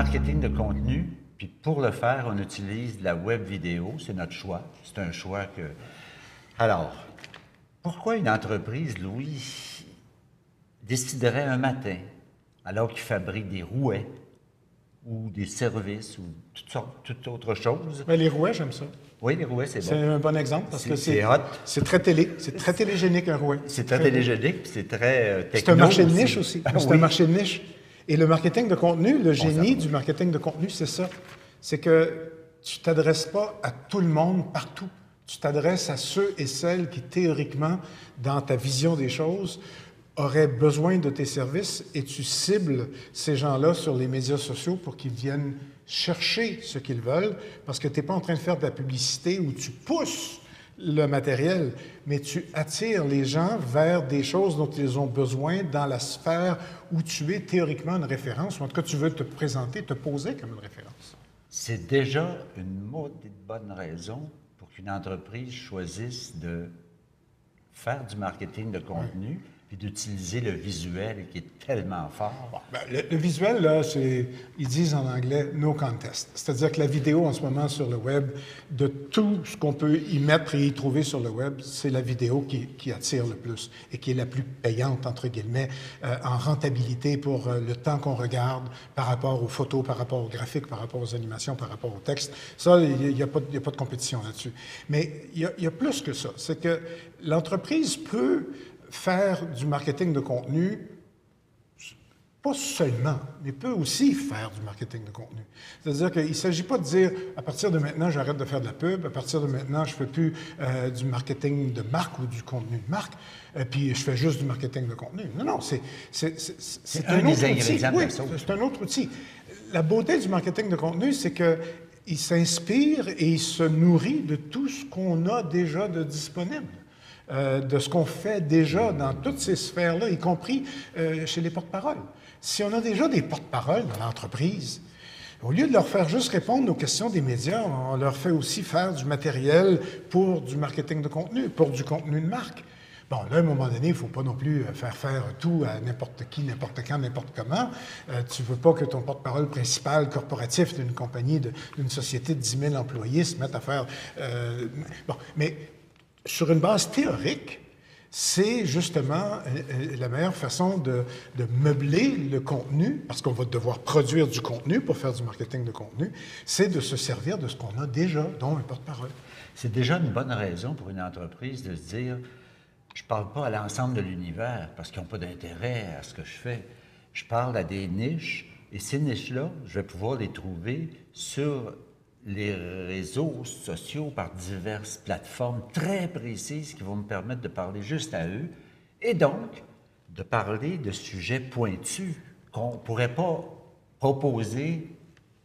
marketing de contenu, puis pour le faire, on utilise la web vidéo. C'est notre choix. C'est un choix que. Alors, pourquoi une entreprise, Louis, déciderait un matin, alors qu'il fabrique des rouets ou des services ou toutes sortes, toute autre chose? Ben, les rouets, j'aime ça. Oui, les rouets, c'est bon. C'est un bon exemple parce C'est- que c'est c'est c'est très télé, c'est très télégénique un rouet. C'est très télégénique, puis c'est très euh, C'est techno un marché de niche aussi. Ah C'est oui. un marché de niche. Et le marketing de contenu, le génie du marketing de contenu, c'est ça. C'est que tu t'adresses pas à tout le monde partout. Tu t'adresses à ceux et celles qui, théoriquement, dans ta vision des choses, auraient besoin de tes services et tu cibles ces gens-là sur les médias sociaux pour qu'ils viennent chercher ce qu'ils veulent parce que tu n'es pas en train de faire de la publicité où tu pousses le matériel, mais tu attires les gens vers des choses dont ils ont besoin dans la sphère où tu es théoriquement une référence, ou en tout cas tu veux te présenter, te poser comme une référence. C'est déjà une maudite bonne raison pour qu'une entreprise choisisse de faire du marketing de contenu d'utiliser le visuel qui est tellement fort. Ben, le, visuel, là, c'est, ils disent en anglais no contest. C'est-à-dire que la vidéo en ce moment sur le web, de tout ce qu'on peut y mettre et y trouver sur le web, c'est la vidéo qui, attire le plus et qui est la plus payante, entre guillemets, euh, en rentabilité pour euh, le temps qu'on regarde par rapport aux photos, par rapport aux graphiques, par rapport aux animations, par rapport au texte. Ça, il n'y a, pas de- compétition là-dessus. Mais il y a plus que ça. C'est que l'entreprise peut faire du marketing de contenu pas seulement, mais peut aussi faire du marketing de contenu. C'est-à-dire qu'il ne s'agit pas de dire, à partir de maintenant, j'arrête de faire de la pub, à partir de maintenant, je ne fais plus euh, du marketing de marque ou du contenu de marque, et puis je fais juste du marketing de contenu. Non, non, c'est c'est- c'est- c'est- c'est un autre outil. Oui, c'est un autre outil. La beauté du marketing de contenu, c'est que il s'inspire et il se nourrit de tout ce qu'on a déjà de disponible. Euh, de ce qu'on fait déjà dans toutes ces sphères-là, y compris euh, chez les porte-paroles. Si on a déjà des porte-paroles dans l'entreprise, au lieu de leur faire juste répondre aux questions des médias, on leur fait aussi faire du matériel pour du marketing de contenu, pour du contenu de marque. Bon, là, à un moment donné, il ne faut pas non plus euh, faire faire tout à n'importe qui, n'importe quand, n'importe comment. Tu ne veux pas que ton porte-parole principal corporatif d'une compagnie, d'une société de 10 000 employés se mette à faire... bon, mais sur une base théorique, c'est justement euh, euh, la meilleure façon de, de meubler le contenu, parce qu'on va devoir produire du contenu pour faire du marketing de contenu, c'est de se servir de ce qu'on a déjà, dont un porte-parole. C'est déjà une bonne raison pour une entreprise de se dire je ne parle pas à l'ensemble de l'univers parce qu'ils n'ont pas d'intérêt à ce que je fais. Je parle à des niches et ces niches-là, je vais pouvoir les trouver sur les réseaux sociaux par diverses plateformes très précises qui vont me permettre de parler juste à eux et donc de parler de sujets pointus qu'on ne pourrait pas proposer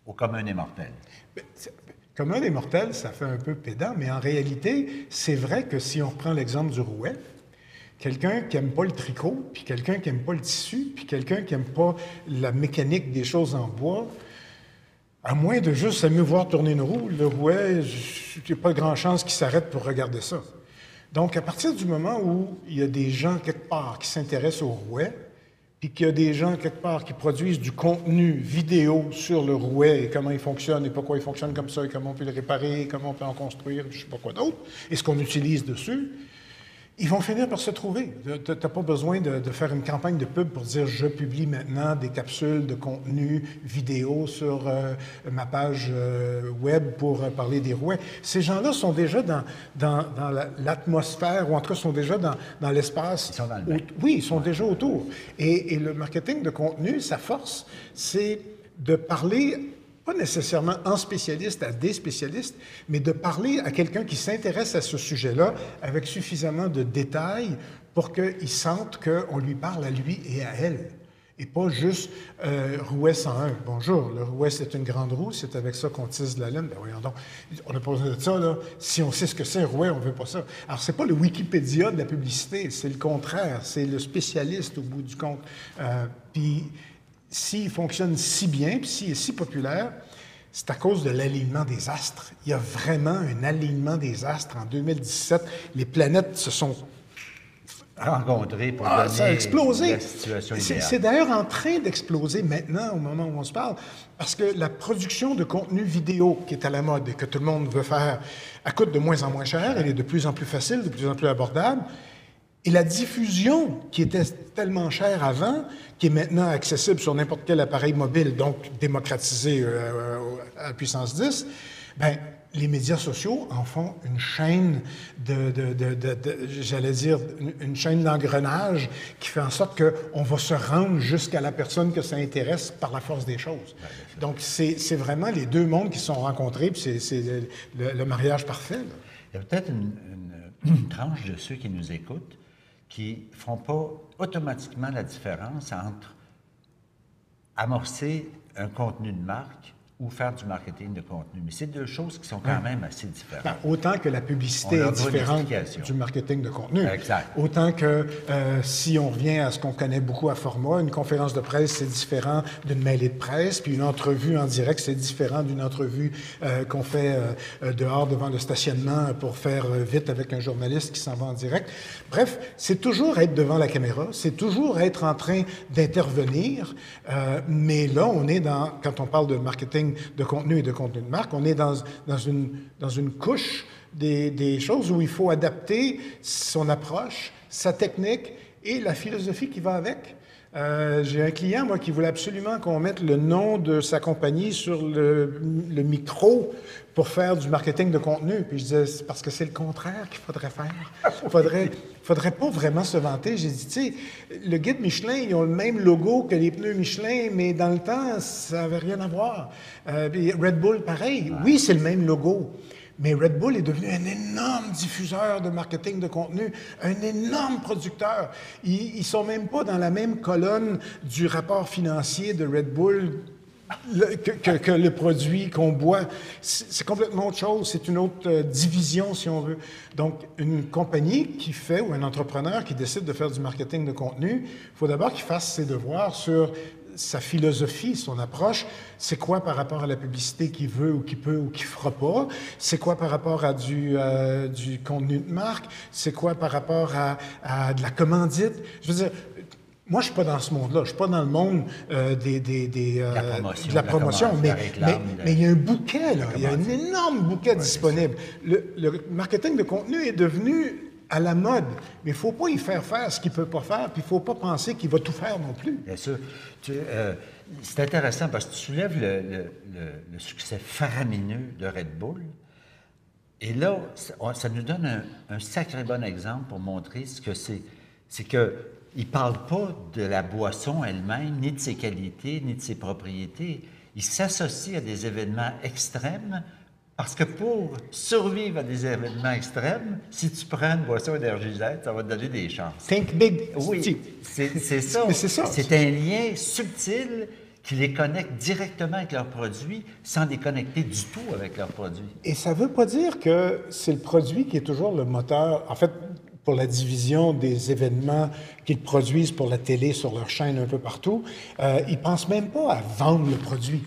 au commun des mortels. Ben, c'est- Comme un des mortels, ça fait un peu pédant, mais en réalité, c'est vrai que si on reprend l'exemple du rouet, quelqu'un qui n'aime pas le tricot, puis quelqu'un qui n'aime pas le tissu, puis quelqu'un qui n'aime pas la mécanique des choses en bois, à moins de juste voir tourner une roue, le rouet, il n'y a pas grand chance qu'il s'arrête pour regarder ça. Donc, à partir du moment où il y a des gens quelque part qui s'intéressent au rouet, puis qu'il y a des gens quelque part qui produisent du contenu vidéo sur le rouet et comment il fonctionne et pourquoi il fonctionne comme ça et comment on peut le réparer, comment on peut en construire, je ne sais pas quoi d'autre, et ce qu'on utilise dessus, ils vont finir par se trouver. Tu n'as pas besoin de, de faire une campagne de pub pour dire je publie maintenant des capsules de contenu vidéo sur euh, ma page euh, web pour euh, parler des rouets. Ces gens-là sont déjà dans, dans, dans la- l'atmosphère, ou en tout cas sont déjà dans, dans l'espace. Ils sont dans le oui, ils sont déjà autour. Et, et le marketing de contenu, sa force, c'est de parler, pas nécessairement en spécialiste à des spécialistes, mais de parler à quelqu'un qui s'intéresse à ce sujet-là avec suffisamment de détails pour qu'il sente qu'on lui parle à lui et à elle. Et pas juste euh, rouet 101. Bonjour, le rouet, c'est une grande roue, c'est avec ça qu'on tisse de la laine. Ben voyons donc, on n'a pas besoin de ça, là. Si on sait ce que c'est un rouet, on ne veut pas ça. Alors, c'est pas le Wikipédia de la publicité, c'est le contraire. C'est le spécialiste au bout du compte. Euh, puis, s'il fonctionne si bien, puis s'il est si populaire, c'est à cause de l'alignement des astres. Il y a vraiment un alignement des astres. En 2017, les planètes se sont rencontrer pour Ah, donner ça a explosé. c'est d'ailleurs en train d'exploser maintenant, au moment où on se parle, parce que la production de contenu vidéo qui est à la mode et que tout le monde veut faire, elle coûte de moins en moins cher, elle est de plus en plus facile, de plus en plus abordable. Et la diffusion, qui était tellement chère avant, qui est maintenant accessible sur n'importe quel appareil mobile, donc démocratisé euh, à puissance 10, ben, les médias sociaux en font une chaîne de, de- de- de- de- j'allais dire, une, chaîne d'engrenage qui fait en sorte qu'on va se rendre jusqu'à la personne que ça intéresse par la force des choses. Donc, c'est vraiment les deux mondes qui se sont rencontrés, puis c'est- le, le- le mariage parfait. là. Il y a peut-être une, une- une tranche de ceux qui nous écoutent qui ne font pas automatiquement la différence entre amorcer un contenu de marque ou faire du marketing de contenu. Mais c'est deux choses qui sont quand même assez différentes. Ben, autant que la publicité est différente du marketing de contenu. Exact. Autant que euh, si on revient à ce qu'on connaît beaucoup à format, une conférence de presse, c'est différent d'une mêlée de presse, puis une entrevue en direct, c'est différent d'une entrevue euh, qu'on fait euh, dehors devant le stationnement pour faire vite avec un journaliste qui s'en va en direct. Bref, c'est toujours être devant la caméra, c'est toujours être en train d'intervenir, mais là, on est dans, quand on parle de marketing de contenu et de contenu de marque, on est dans, dans, une, dans une couche des, des choses où il faut adapter son approche, sa technique et la philosophie qui va avec. Euh, J'ai un client, moi, qui voulait absolument qu'on mette le nom de sa compagnie sur le, le micro pour faire du marketing de contenu. Puis je disais, c'est parce que c'est le contraire qu'il faudrait faire. Il faudrait, faudrait pas vraiment se vanter. J'ai dit, tu sais, le guide Michelin, ils ont le même logo que les pneus Michelin, mais dans le temps, ça n'avait rien à voir. Euh, Red Bull, pareil. Oui, c'est le même logo. Mais Red Bull est devenu un énorme diffuseur de marketing de contenu, un énorme producteur. Ils ne sont même pas dans la même colonne du rapport financier de Red Bull que, que- que le produit qu'on boit. C'est c'est complètement autre chose. C'est une autre euh, division, si on veut. Donc, une compagnie qui fait, ou un entrepreneur qui décide de faire du marketing de contenu, il faut d'abord qu'il fasse ses devoirs sur sa philosophie, son approche, c'est quoi par rapport à la publicité qu'il veut ou qu'il peut ou qu'il fera pas, c'est quoi par rapport à du, euh, du contenu de marque, c'est quoi par rapport à, à de la commandite? Je veux dire, moi, je suis pas dans ce monde-là. Je suis pas dans le monde euh, des, des, des, euh, La de la promotion. mais, réclame, mais- il y a un bouquet, là. Il y a un énorme bouquet disponible. Le, le marketing de contenu est devenu à la mode, mais il faut pas y faire faire ce qu'il peut pas faire, puis il faut pas penser qu'il va tout faire non plus. Bien sûr. Euh, c'est intéressant parce que tu soulèves le, succès faramineux de Red Bull. Et là, ça, nous donne un, sacré bon exemple pour montrer ce que c'est. C'est que il parle pas de la boisson elle-même, ni de ses qualités, ni de ses propriétés. Il s'associe à des événements extrêmes parce que pour survivre à des événements extrêmes, si tu prends une boisson énergisante, ça va te donner des chances. Think big. Oui, c'est ça. C'est un lien subtil qui les connecte directement avec leurs produits sans les connecter du tout avec leurs produits. Et ça ne veut pas dire que c'est le produit qui est toujours le moteur. En fait, pour la division des événements qu'ils produisent pour la télé sur leur chaîne un peu partout, euh, ils ne pensent même pas à vendre le produit.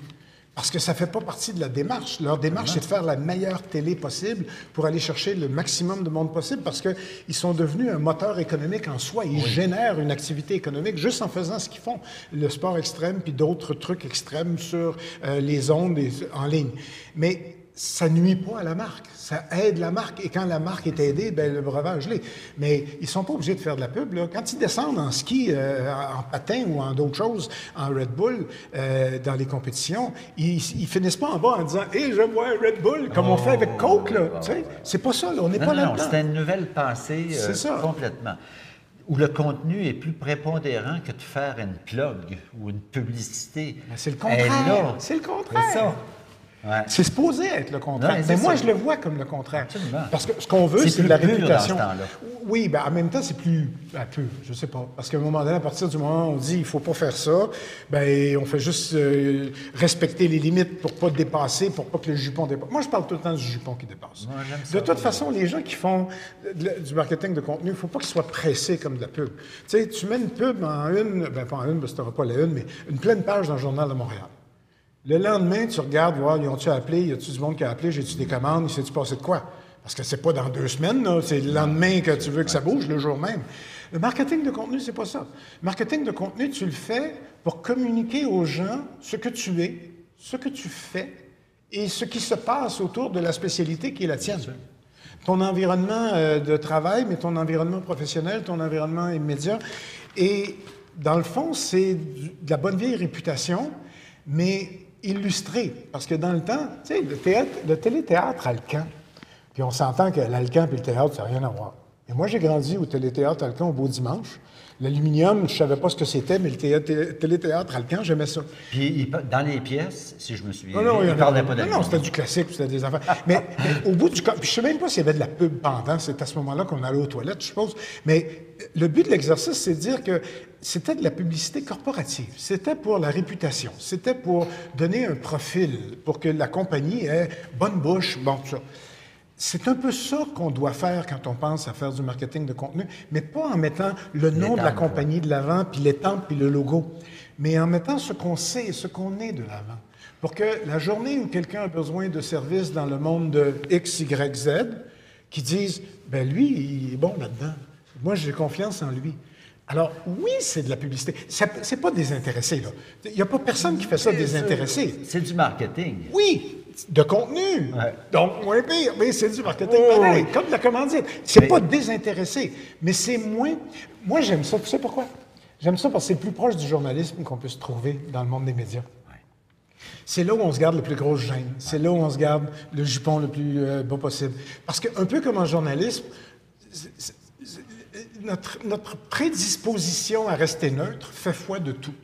Parce que ça ne fait pas partie de la démarche. Leur démarche, c'est de faire la meilleure télé possible pour aller chercher le maximum de monde possible parce qu'ils sont devenus un moteur économique en soi. Ils génèrent une activité économique juste en faisant ce qu'ils font. Le sport extrême puis d'autres trucs extrêmes sur euh, les ondes et en ligne. Mais ça nuit pas à la marque. Ça aide la marque. Et quand la marque est aidée, ben, le breuvage l'est. Mais ils sont pas obligés de faire de la pub. Là. Quand ils descendent en ski, euh, en patin ou en d'autres choses, en Red Bull, euh, dans les compétitions, ils, ils finissent pas en bas en disant « Hé, je bois un Red Bull », comme on fait avec Coke. Là, sais. C'est pas ça. là. On n'est pas non, non, là-dedans. c'est une nouvelle pensée euh, ça. complètement. Où le contenu est plus prépondérant que de faire une plug ou une publicité. Mais c'est le contraire. C'est le contraire. C'est ça. Ouais. C'est supposé être le contraire. Mais moi, je le vois comme le contraire. Absolument. Parce que ce qu'on veut, C'est la dans ce réputation. Oui, ben, en même temps, c'est plus ben, peu, je sais pas. Parce qu'à un moment donné, à partir du moment où on dit il faut pas faire ça, ben on fait juste euh, respecter les limites pour pas dépasser, pour pas que le jupon dépasse. Moi, je parle tout le temps du jupon qui dépasse. Moi, de toute façon, les gens qui font de du marketing de contenu, il faut pas qu'ils soient pressés comme de la pub. Tu sais, tu mets une pub en une, ben pas en une, parce que tu n'auras pas la une, mais une pleine page dans le Journal de Montréal. Le lendemain, tu regardes, voir, ils ont-tu appelé, y a-tu du monde qui a appelé, j'ai-tu des commandes, il s'est-tu passé de quoi? Parce que c'est pas dans deux semaines, c'est le lendemain que tu veux que ça bouge, le jour même. Le marketing de contenu, c'est pas ça. Le marketing de contenu, tu le fais pour communiquer aux gens ce que tu es, ce que tu fais et ce qui se passe autour de la spécialité qui est la tienne. Ton environnement euh, de travail, mais ton environnement professionnel, ton environnement immédiat. Et dans le fond, c'est de la bonne vieille réputation, mais illustrée. Parce que dans le temps, tu sais, le, théâtre, le téléthéâtre Alcan, puis on s'entend que l'Alcan et le théâtre, ça n'a rien à voir. Et moi, j'ai grandi au téléthéâtre Alcan au Beau Dimanche. L'aluminium, je ne savais pas ce que c'était, mais le téléthéâtre Alcan, j'aimais ça. Puis dans les pièces, si je me souviens, non, non, il ne parlait pas d'aluminium. Non, c'était du classique, c'était des affaires. mais, au bout du compte, je ne sais même pas s'il y avait de la pub pendant, c'est à ce moment-là qu'on allait aux toilettes, je suppose. Mais le but de l'exercice, c'est de dire que c'était de la publicité corporative. C'était pour la réputation. C'était pour donner un profil, pour que la compagnie ait bonne bouche, bon, tout ça. C'est un peu ça qu'on doit faire quand on pense à faire du marketing de contenu, mais pas en mettant le nom de la compagnie de l'avant, puis l'étampe, puis le logo, mais en mettant ce qu'on sait et ce qu'on est de l'avant. Pour que la journée où quelqu'un a besoin de services dans le monde de X, Y, Z, qui dise, ben lui, il est bon là-dedans. Moi, j'ai confiance en lui. Alors, oui, c'est de la publicité. C'est pas désintéressé, là. Il n'y a pas personne qui fait ça désintéressé. C'est du marketing. Oui, de contenu. Donc, moins pire, mais c'est du marketing pareil, comme de la commandite. C'est pas désintéressé, mais c'est moins... Moi, j'aime ça. Tu sais pourquoi? J'aime ça parce que c'est le plus proche du journalisme qu'on peut se trouver dans le monde des médias. C'est là où on se garde le plus gros gêne. C'est là où on se garde le jupon le plus euh, beau possible. Parce qu'un peu comme en journalisme, notre, notre prédisposition à rester neutre fait foi de tout.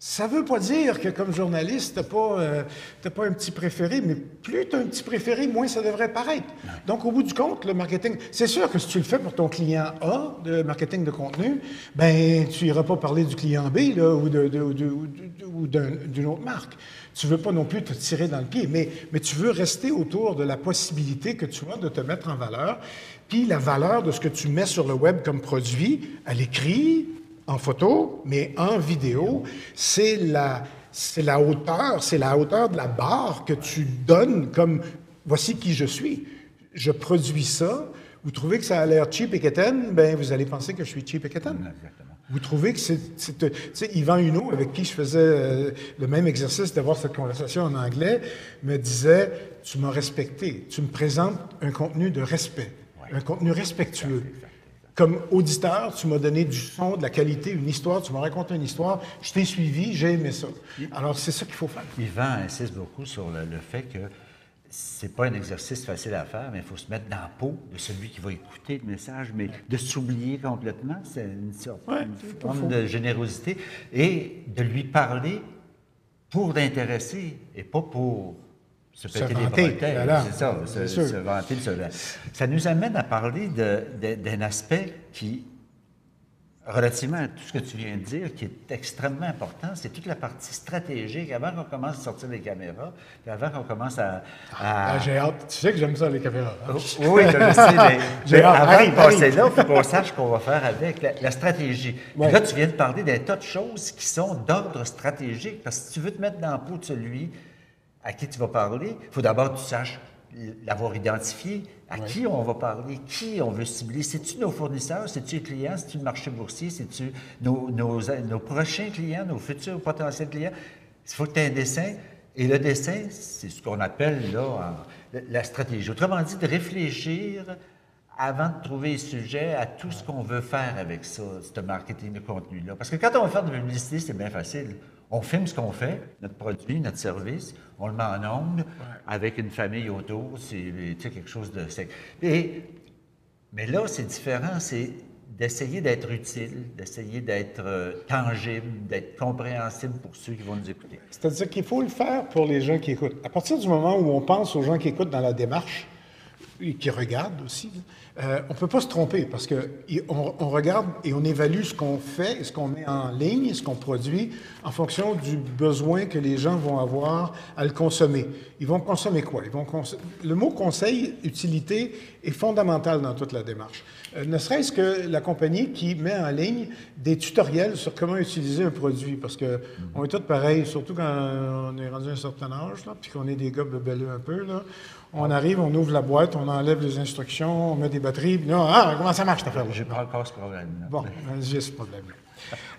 Ça ne veut pas dire que comme journaliste, tu n'as pas, euh, pas, un petit préféré, mais plus tu as un petit préféré, moins ça devrait paraître. Donc, au bout du compte, le marketing, c'est sûr que si tu le fais pour ton client A, de marketing de contenu, ben tu n'iras pas parler du client B ou d'une autre marque. Tu ne veux pas non plus te tirer dans le pied, mais, mais tu veux rester autour de la possibilité que tu as de te mettre en valeur. Puis la valeur de ce que tu mets sur le web comme produit, à l'écrit, en photo, mais en vidéo, c'est la, c'est la hauteur, c'est la hauteur de la barre que tu donnes comme voici qui je suis. Je produis ça. Vous trouvez que ça a l'air cheap et quétaine, ben vous allez penser que je suis cheap et quétaine. Vous trouvez que c'est. Tu sais, Yvan Huneau, avec qui je faisais euh, le même exercice d'avoir cette conversation en anglais, me disait Tu m'as respecté. Tu me présentes un contenu de respect, un contenu respectueux. Comme auditeur, tu m'as donné du son, de la qualité, une histoire, tu m'as raconté une histoire, je t'ai suivi, j'ai aimé ça. Alors, c'est ça qu'il faut faire. Yvan insiste beaucoup sur le, fait que c'est pas un exercice facile à faire, mais il faut se mettre dans la peau de celui qui va écouter le message, mais de s'oublier complètement, c'est une sorte forme de générosité, et de lui parler pour l'intéresser et pas pour se péter les bretelles. C'est ça, se, vanter. Ça nous amène à parler d'un aspect qui, relativement à tout ce que tu viens de dire, qui est extrêmement important, c'est toute la partie stratégique. Avant qu'on commence à sortir les caméras, puis avant qu'on commence à... Ah, j'ai hâte. Tu sais que j'aime ça, les caméras. Hein? Oh, oui, je sais, mais, mais avant de passer là, il faut qu'on sache qu'on va faire avec la, stratégie. Puis là, tu viens de parler d'un tas de choses qui sont d'ordre stratégique, parce que si tu veux te mettre dans la peau de celui à qui tu vas parler, il faut d'abord que tu saches l'avoir identifié, à qui on va parler, qui on veut cibler? C'est-tu nos fournisseurs, c'est-tu les clients, c'est-tu le marché boursier, c'est-tu nos, nos, nos, prochains clients, nos futurs potentiels clients? Il faut que tu aies un dessin. Et le dessin, c'est ce qu'on appelle là la stratégie. Autrement dit, de réfléchir avant de trouver le sujet à tout ce qu'on veut faire avec ça, ce marketing de contenu-là. Parce que quand on va faire de la publicité, c'est bien facile. On filme ce qu'on fait, notre produit, notre service, on le met en ondes avec une famille autour, c'est quelque chose de sec. Et, mais là, c'est différent, c'est d'essayer d'être utile, d'essayer d'être euh, tangible, d'être compréhensible pour ceux qui vont nous écouter. C'est-à-dire qu'il faut le faire pour les gens qui écoutent. À partir du moment où on pense aux gens qui écoutent dans la démarche, qui regardent aussi, euh, on ne peut pas se tromper parce qu'on on regarde et on évalue ce qu'on fait, ce qu'on met en ligne, ce qu'on produit en fonction du besoin que les gens vont avoir à le consommer. Ils vont consommer quoi? Ils vont Le mot conseil, utilité est fondamental dans toute la démarche. Euh, ne serait-ce que la compagnie qui met en ligne des tutoriels sur comment utiliser un produit. Parce que on est tous pareils, surtout quand on est rendu à un certain âge, là, puis qu'on est des gars bebelleux un peu. Là. On arrive, on ouvre la boîte, on enlève les instructions, on met des batteries, puis là, ah, comment ça marche, cette affaire J'ai pas encore ce problème. Bon, ben, j'ai ce problème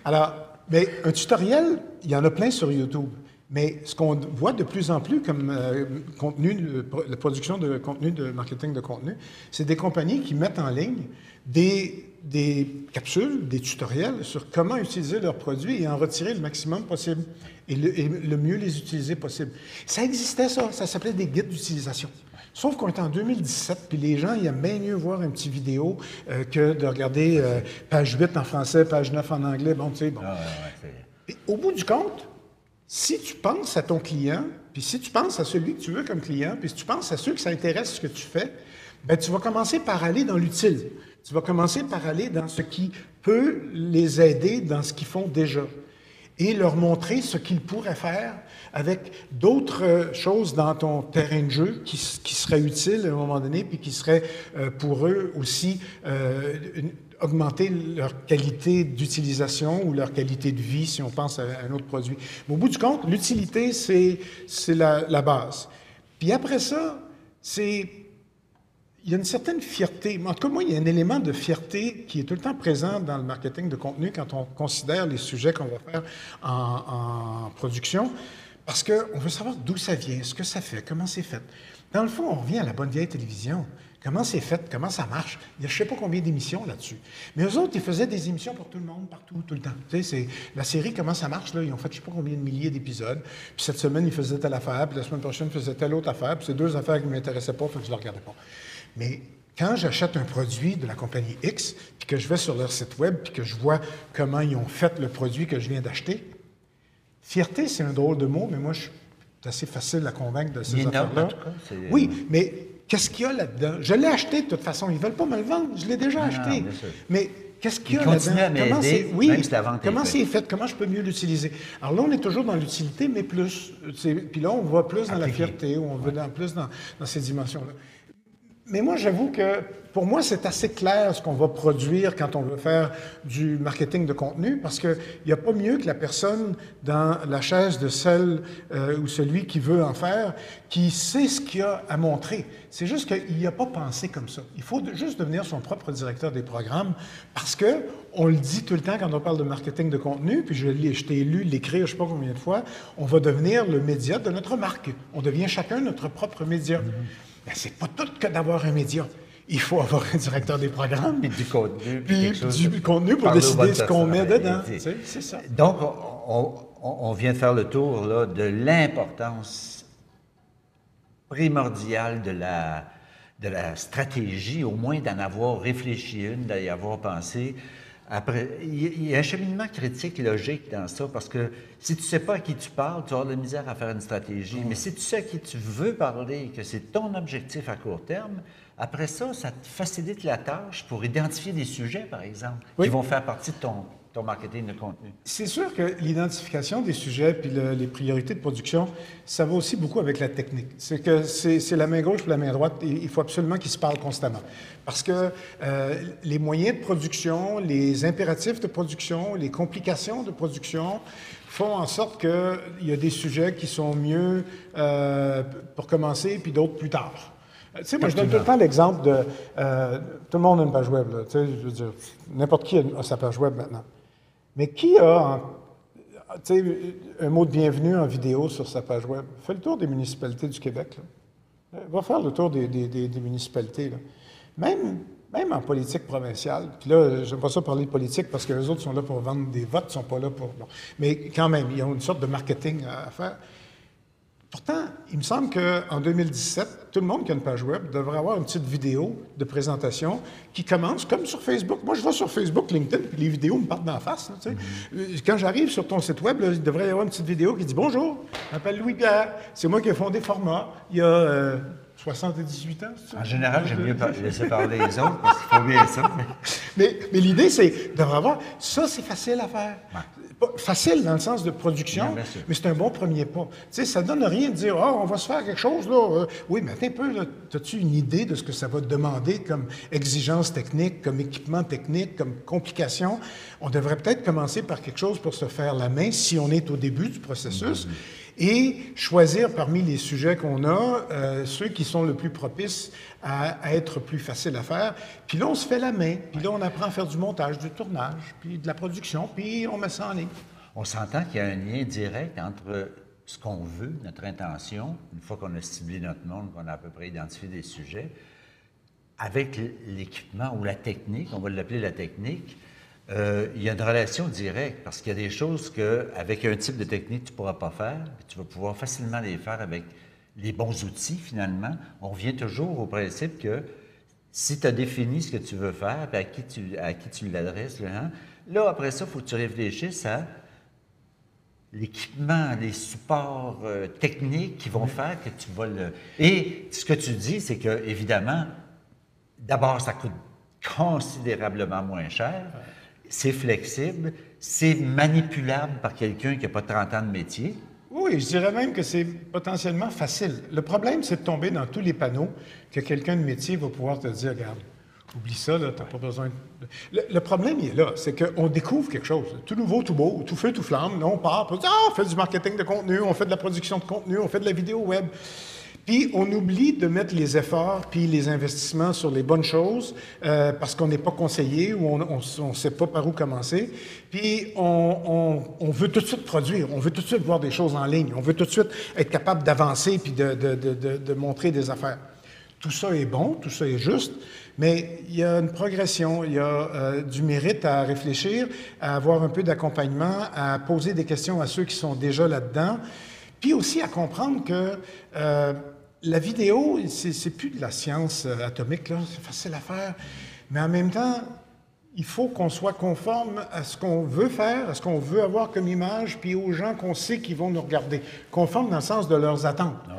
Alors, mais un tutoriel, il y en a plein sur YouTube. Mais ce qu'on voit de plus en plus comme euh, contenu, la production de contenu, de marketing de contenu, c'est des compagnies qui mettent en ligne des, des, capsules, des tutoriels sur comment utiliser leurs produits et en retirer le maximum possible et le, et le mieux les utiliser possible. Ça existait, ça. Ça s'appelait des guides d'utilisation. Sauf qu'on est en 2017, puis les gens, ils aiment bien mieux voir une petite vidéo euh, que de regarder euh, page 8 en français, page 9 en anglais. Bon, tu sais, bon. Ah, ouais, ouais, Et au bout du compte, si tu penses à ton client, puis si tu penses à celui que tu veux comme client, puis si tu penses à ceux que ça intéresse ce que tu fais, ben tu vas commencer par aller dans l'utile. Tu vas commencer par aller dans ce qui peut les aider dans ce qu'ils font déjà et leur montrer ce qu'ils pourraient faire avec d'autres choses dans ton terrain de jeu qui, qui seraient utiles à un moment donné, puis qui seraient euh, pour eux aussi euh, une, augmenter leur qualité d'utilisation ou leur qualité de vie si on pense à un autre produit. Mais au bout du compte, l'utilité, c'est, la, la base. Puis après ça, c'est il y a une certaine fierté. En tout cas, moi, il y a un élément de fierté qui est tout le temps présent dans le marketing de contenu quand on considère les sujets qu'on va faire en, en production, parce qu'on veut savoir d'où ça vient, ce que ça fait, comment c'est fait. Dans le fond, on revient à la bonne vieille télévision. Comment c'est fait? Comment ça marche? Il y a je ne sais pas combien d'émissions là-dessus. Mais eux autres, ils faisaient des émissions pour tout le monde, partout, tout le temps. Tu sais, c'est la série Comment ça marche, là, ils ont fait je ne sais pas combien de milliers d'épisodes. Puis cette semaine, ils faisaient telle affaire, puis la semaine prochaine, ils faisaient telle autre affaire, puis c'est deux affaires qui ne m'intéressaient pas, fait que je ne les regardais pas. Mais quand j'achète un produit de la compagnie X, puis que je vais sur leur site web, puis que je vois comment ils ont fait le produit que je viens d'acheter, fierté, c'est un drôle de mot, mais moi, je suis assez facile à convaincre de ces affaires-là. Oui, mais qu'est-ce qu'il y a là-dedans? Je l'ai acheté de toute façon. Ils ne veulent pas me le vendre. Je l'ai déjà acheté. mais qu'est-ce qu'il y a là-dedans? Comment c'est oui, comment c'est fait? Comment je peux mieux l'utiliser? Alors là, on est toujours dans l'utilité, mais plus. Puis là, on va plus dans la fierté, on va dans, plus dans, dans ces dimensions-là. Mais moi, j'avoue que pour moi, c'est assez clair ce qu'on va produire quand on veut faire du marketing de contenu, parce qu'il n'y a pas mieux que la personne dans la chaise de celle euh, ou celui qui veut en faire, qui sait ce qu'il y a à montrer. C'est juste qu'il n'y a pas pensé comme ça. Il faut juste devenir son propre directeur des programmes, parce que on le dit tout le temps quand on parle de marketing de contenu, puis je, je t'ai lu l'écrire je ne sais pas combien de fois, on va devenir le média de notre marque. On devient chacun notre propre média. C'est pas tout que d'avoir un média. Il faut avoir un directeur des programmes. Puis du contenu. Puis, du contenu pour décider ce qu'on met dedans. C'est ça. Donc, on, on, vient de faire le tour là, de l'importance primordiale de la, de la stratégie, au moins d'en avoir réfléchi une, d'y avoir pensé. Après, il y a un cheminement critique logique dans ça, parce que si tu ne sais pas à qui tu parles, tu as de la misère à faire une stratégie. Mais si tu sais à qui tu veux parler, que c'est ton objectif à court terme, après ça, ça te facilite la tâche pour identifier des sujets, par exemple, qui vont faire partie de ton, ton marketing de contenu. C'est sûr que l'identification des sujets puis le, les priorités de production, ça va aussi beaucoup avec la technique. C'est que c'est la main gauche ou la main droite, il faut absolument qu'ils se parlent constamment. Parce que euh, les moyens de production, les impératifs de production, les complications de production font en sorte qu'il y a des sujets qui sont mieux euh, pour commencer puis d'autres plus tard. Tu sais, moi, je donne tout le temps l'exemple de... Euh, tout le monde a une page web. Tu sais, je veux dire, n'importe qui a sa page web maintenant. Mais qui a un mot de bienvenue en vidéo sur sa page web? Fais le tour des municipalités du Québec. Va faire le tour des, municipalités. Même, même en politique provinciale, puis là, je n'aime pas ça parler de politique parce que les autres sont là pour vendre des votes, sont pas là pour. Mais quand même, ils ont une sorte de marketing à faire. Pourtant, il me semble qu'en 2017, tout le monde qui a une page web devrait avoir une petite vidéo de présentation qui commence comme sur Facebook. Moi, je vais sur Facebook, LinkedIn, puis les vidéos me partent face. Là, tu sais. mm-hmm. Quand j'arrive sur ton site web, là, il devrait y avoir une petite vidéo qui dit Bonjour, je m'appelle Louis-Pierre, c'est moi qui ai fondé Format il y a euh, 78 ans? En général, j'aime mieux laisser parler les autres parce qu'il faut bien ça. Mais, mais l'idée, c'est de avoir. Ça, c'est facile à faire facile dans le sens de production, mais c'est un bon premier pas. Tu sais, ça donne rien de dire, oh, on va se faire quelque chose, là. Euh, oui, mais attends un peu, as-tu une idée de ce que ça va demander comme exigence technique, comme équipement technique, comme complication? On devrait peut-être commencer par quelque chose pour se faire la main si on est au début du processus. Mm-hmm et choisir parmi les sujets qu'on a euh, ceux qui sont le plus propices à, être plus faciles à faire. Puis là, on se fait la main, puis là, on apprend à faire du montage, du tournage, puis de la production, puis on met ça en ligne. On s'entend qu'il y a un lien direct entre ce qu'on veut, notre intention, une fois qu'on a ciblé notre monde, qu'on a à peu près identifié des sujets, avec l'équipement ou la technique, on va l'appeler la technique, euh, il y a une relation directe parce qu'il y a des choses qu'avec un type de technique, tu ne pourras pas faire, tu vas pouvoir facilement les faire avec les bons outils, finalement. On revient toujours au principe que si tu as défini ce que tu veux faire, à qui tu, à qui tu l'adresses, là, là, après ça, il faut que tu réfléchisses à l'équipement, les supports euh, techniques qui vont faire que tu vas le... Et ce que tu dis, c'est que, évidemment, d'abord, ça coûte considérablement moins cher c'est flexible, c'est manipulable par quelqu'un qui n'a pas 30 ans de métier. Oui, je dirais même que c'est potentiellement facile. Le problème, c'est de tomber dans tous les panneaux que quelqu'un de métier va pouvoir te dire, regarde, oublie ça, tu n'as pas besoin de... Le, problème, il est là, c'est qu'on découvre quelque chose, tout nouveau, tout beau, tout feu, tout flamme, là, on part, on, dit, ah, on fait du marketing de contenu, on fait de la production de contenu, on fait de la vidéo web. Puis on oublie de mettre les efforts puis les investissements sur les bonnes choses euh, parce qu'on n'est pas conseillé ou on ne sait pas par où commencer. Puis on, veut tout de suite produire, on veut tout de suite voir des choses en ligne, on veut tout de suite être capable d'avancer puis de, montrer des affaires. Tout ça est bon, tout ça est juste, mais il y a une progression, il y a euh, du mérite à réfléchir, à avoir un peu d'accompagnement, à poser des questions à ceux qui sont déjà là-dedans. Puis aussi à comprendre que euh, la vidéo, c'est plus de la science euh, atomique, là, c'est facile à faire, mais en même temps, il faut qu'on soit conforme à ce qu'on veut faire, à ce qu'on veut avoir comme image, puis aux gens qu'on sait qui vont nous regarder. Conforme dans le sens de leurs attentes. Ah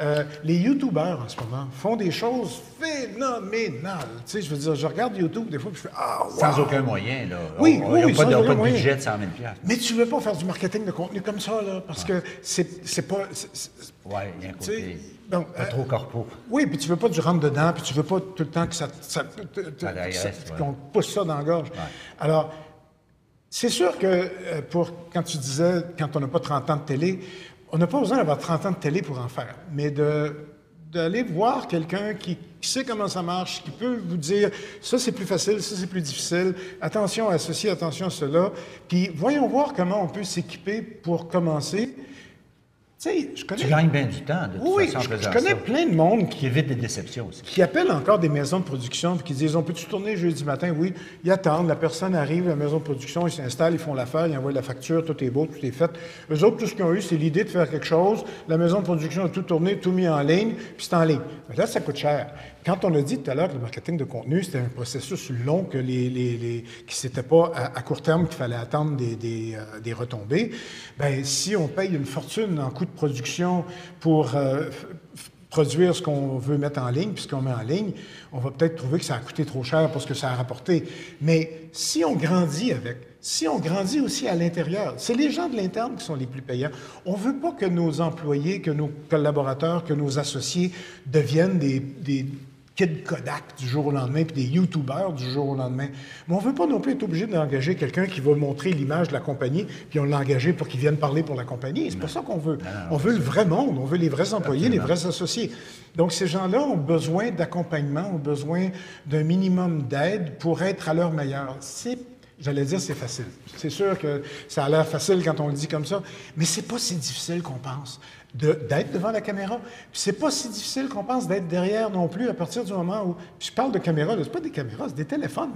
euh, les YouTubeurs en ce moment font des choses phénoménales. Tu sais, je veux dire, je regarde YouTube des fois, puis je fais Ah, wow! Sans aucun moyen, là. Oui, on, oui, a pas, de, pas de budget de 100 000 Mais tu ne veux pas faire du marketing de contenu comme ça, là, parce que c'est pas. Oui, il y a un côté. pas euh, trop corpo. Oui, puis tu veux pas du rentre dedans, puis tu veux pas tout le temps que ça, ça, qu'on pousse ça dans la gorge. Alors, c'est sûr que euh, pour quand tu disais quand on n'a pas 30 ans de télé, on n'a pas besoin d'avoir 30 ans de télé pour en faire, mais de d'aller voir quelqu'un qui, sait comment ça marche, qui peut vous dire ça c'est plus facile, ça c'est plus difficile, attention à ceci, attention à cela. Puis voyons voir comment on peut s'équiper pour commencer je connais... Tu gagnes bien du temps, de toute oui, façon, je, je connais plein de monde qui... évite des déceptions aussi. Qui appellent encore des maisons de production et qui disent On peut-tu tourner jeudi matin? Oui, ils attendent, la personne arrive, la maison de production, ils s'installent, ils font l'affaire, ils envoient la facture, tout est beau, tout est fait. Eux autres, tout ce qu'ils ont eu, c'est l'idée de faire quelque chose. La maison de production a tout tourné, tout mis en ligne, puis c'est en ligne. Mais là, ça coûte cher. Quand on a dit tout à l'heure que le marketing de contenu, c'était un processus long, que les, les, qui c'était pas à, court terme qu'il fallait attendre euh, des retombées, ben si on paye une fortune en coût de production pour euh, produire ce qu'on veut mettre en ligne, puis ce qu'on met en ligne, on va peut-être trouver que ça a coûté trop cher parce que ça a rapporté. Mais si on grandit avec, si on grandit aussi à l'intérieur, c'est les gens de l'interne qui sont les plus payants. On ne veut pas que nos employés, que nos collaborateurs, que nos associés deviennent des Kid Kodak du jour au lendemain, puis des YouTubers du jour au lendemain. Mais on ne veut pas non plus être obligé d'engager quelqu'un qui va montrer l'image de la compagnie, puis on l'a engagé pour qu'il vienne parler pour la compagnie. C'est pas ça qu'on veut. on veut le vrai monde, on veut les vrais employés, les vrais associés. Donc ces gens-là ont besoin d'accompagnement, ont besoin d'un minimum d'aide pour être à leur meilleur. C'est J'allais dire c'est facile. C'est sûr que ça a l'air facile quand on le dit comme ça, mais c'est pas si difficile qu'on pense d'être devant la caméra. Puis c'est pas si difficile qu'on pense d'être derrière non plus à partir du moment où. Puis je parle de caméra, c'est pas des caméras, c'est des téléphones.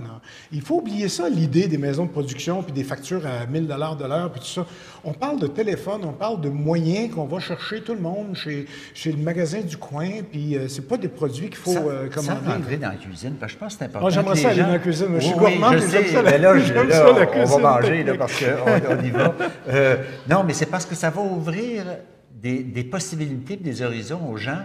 Il faut oublier ça, l'idée des maisons de production puis des factures à 1000 dollars de l'heure puis tout ça. On parle de téléphone, on parle de moyens qu'on va chercher tout le monde chez, chez le magasin du coin. Puis euh, c'est pas des produits qu'il faut ça, euh, commander. Ça rentrer dans la cuisine, parce que je pense que c'est important. Moi, j'aimerais ça aller dans la cuisine. Je suis gourmand, je sais, ça, mais là, on va manger là, parce qu'on y va. Euh, non, mais c'est parce que ça va ouvrir des, possibilités, des horizons aux gens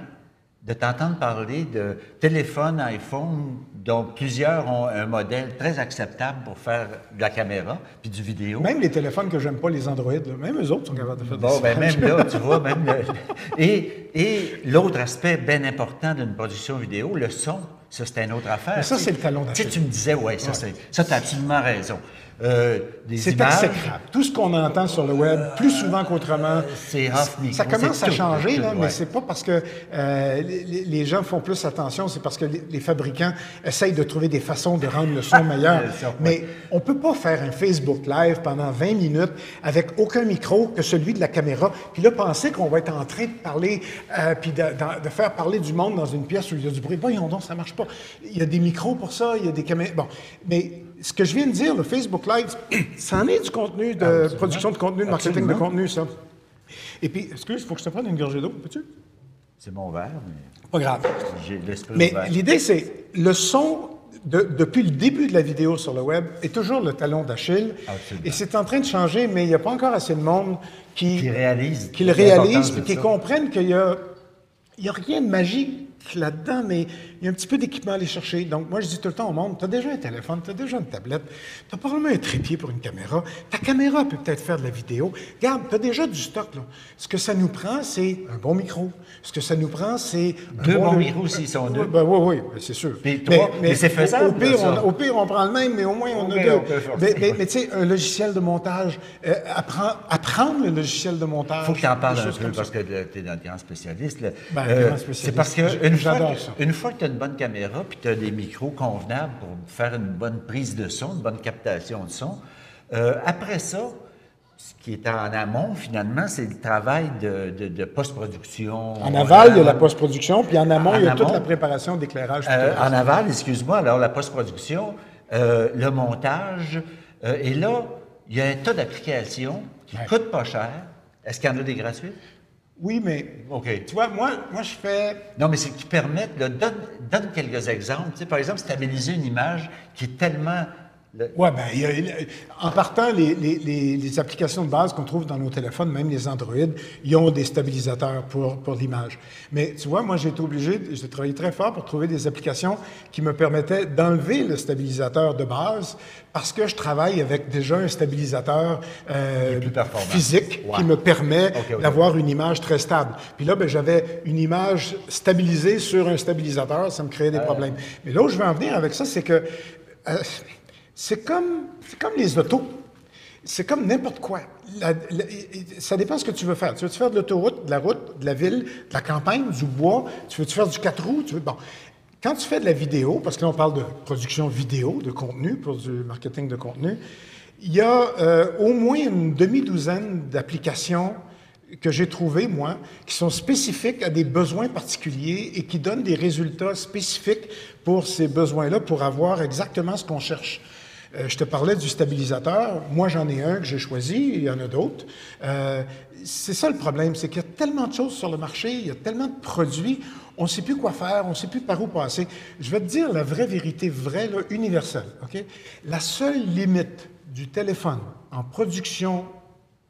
de t'entendre parler de téléphone, iPhone, dont plusieurs ont un modèle très acceptable pour faire de la caméra puis du vidéo. Même les téléphones que j'aime pas, les Android, là, même eux autres sont capables de faire Bon, des ben images. même là, tu vois, même le- Et, et l'autre aspect bien important d'une production vidéo, le son, ça, c'est une autre affaire. Mais ça, c'est le talon Tu sais, d'Achille. tu me disais, oui, ça, c'est, ça, tu as absolument raison. Euh, des C'est images, exécrable. Tout ce qu'on entend sur le web, plus souvent qu'autrement, c'est off micro. ça commence c'est à changer, là, mais c'est pas parce que euh, les, gens font plus attention, c'est parce que les, les fabricants essayent de trouver des façons de rendre le son meilleur. C'est mais on peut pas faire un Facebook Live pendant 20 minutes avec aucun micro que celui de la caméra, puis là, penser qu'on va être en train de parler, euh, puis de, de- de faire parler du monde dans une pièce où il y a du bruit. Voyons donc, ça marche pas. Il y a des micros pour ça, il y a des caméras. Bon, mais ce que je viens de dire, le Facebook Live, ça en est du contenu de production de contenu, de marketing de contenu, ça. Et puis, excuse, il faut que je te prenne une gorgée d'eau, peux-tu? C'est mon verre, mais Pas grave. j'ai l'esprit Mais l'idée, c'est le son, de- depuis le début de la vidéo sur le web, est toujours le talon d'Achille. Et c'est en train de changer, mais il n'y a pas encore assez de monde qui, Qui réalise qui le réalise et qui comprennent qu'il y a, il y a rien de magique là-dedans, mais il y a un petit peu d'équipement à aller chercher. Donc, moi, je dis tout le temps au monde, tu as déjà un téléphone, tu as déjà une tablette, tu as probablement un trépied pour une caméra. Ta caméra peut peut-être faire de la vidéo. Regarde, tu as déjà du stock. Là. Ce que ça nous prend, c'est un bon micro. Ce que ça nous prend, c'est... Deux bon bons micros s'ils sont deux. Ben, oui, oui, ben, c'est sûr. Puis trois, mais c'est faisable, Au pire, on, au pire, on prend le même, mais au moins, on a deux. mais mais- mais tu sais, un logiciel de montage, euh, apprend- apprendre le logiciel de montage. faut que tu en parles un peu comme ça. parce que tu es un grand spécialiste. Ben, Euh, c'est parce que une fois, j'adore que- ça. une fois que tu as une bonne caméra puis tu as des micros convenables pour faire une bonne prise de son, une bonne captation de son, euh, après ça, ce qui est en amont, finalement, c'est le travail de, de- de post-production. En aval, il y a la post-production, puis en amont, En il y a toute la préparation d'éclairage. Euh, en aval, excuse-moi, alors la post-production, euh, le montage, et là, il y a un tas d'applications qui ne Ouais. coûtent pas cher. Est-ce qu'il y en a des gratuites? Oui, mais OK. tu vois, moi, moi je fais Non, mais c'est qui permettent, là, donne, donne quelques exemples. Tu sais, par exemple, stabiliser une image qui est tellement. Le- Oui, ben, il y a- il y a- en partant, les, les- les- les applications de base qu'on trouve dans nos téléphones, même les Android, ils ont des stabilisateurs pour, pour l'image. Mais tu vois, moi, j'ai été obligé, j'ai travaillé très fort pour trouver des applications qui me permettaient d'enlever le stabilisateur de base parce que je travaille avec déjà un stabilisateur euh, physique qui me permet d'avoir une image très stable. Puis là, ben, j'avais une image stabilisée sur un stabilisateur, ça me créait des problèmes. Mais là où je veux en venir avec ça, c'est que euh, c'est comme, les autos. C'est comme n'importe quoi. Ça dépend ce que tu veux faire. Tu veux-tu faire de l'autoroute, de la route, de la ville, de la campagne, du bois? Tu veux-tu faire du quatre roues? Tu veux... Bon. Quand tu fais de la vidéo, parce que là, on parle de production vidéo, de contenu, pour du marketing de contenu, il y a euh, au moins une demi-douzaine d'applications que j'ai trouvées, moi, qui sont spécifiques à des besoins particuliers et qui donnent des résultats spécifiques pour ces besoins-là, pour avoir exactement ce qu'on cherche. Euh, je te parlais du stabilisateur. Moi, j'en ai un que j'ai choisi. Il y en a d'autres. Euh, c'est ça le problème, c'est qu'il y a tellement de choses sur le marché, il y a tellement de produits, on ne sait plus quoi faire, on ne sait plus par où passer. Je vais te dire la vraie vérité, vraie, là, universelle. ok? La seule limite du téléphone en production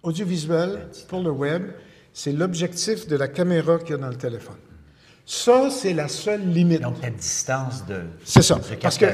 audiovisuelle pour le web, c'est l'objectif de la caméra qu'il y a dans le téléphone. Ça, c'est la seule limite. Donc, la distance de, C'est ça. de Parce que,